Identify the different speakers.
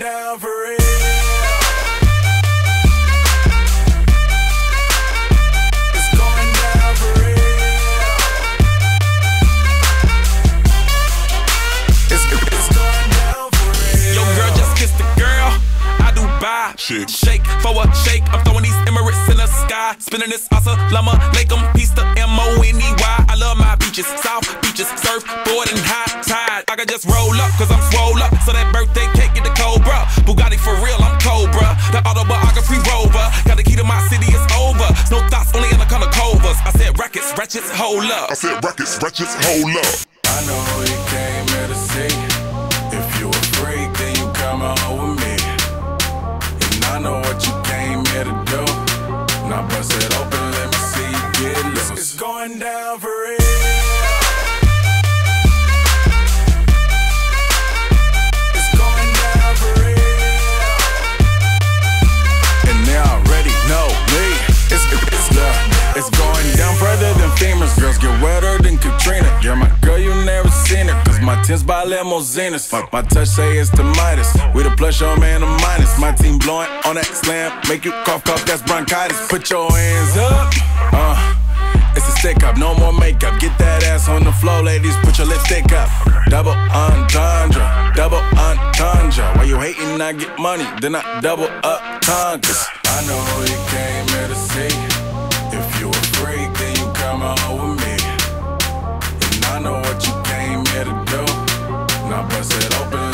Speaker 1: down for real.
Speaker 2: Shake for a shake, I'm throwing these emirates in the sky. Spinning this awesome llama, make them piece the rackets, wretches, hold up.
Speaker 1: I said rackets, wretches, hold up.
Speaker 3: I know you came here to see. If you a freak, then you come home with me. And I know what you came here to do. Now bust it open, let me see you get loose. It's going down for my tins by limousines. Fuck my touch, say it's the Midas. We the plus, your man, a minus. My team blowing on that slam. Make you cough, cough, that's bronchitis. Put your hands up. Uh. It's a stick up, no more makeup. Get that ass on the floor, ladies. Put your lipstick up. Double entendre, double entendre. Why you hating? I get money, then I double up conquers. I know you came here to see. If you a freak, then you come home with me. And I know what you came here to do. Now bust it open,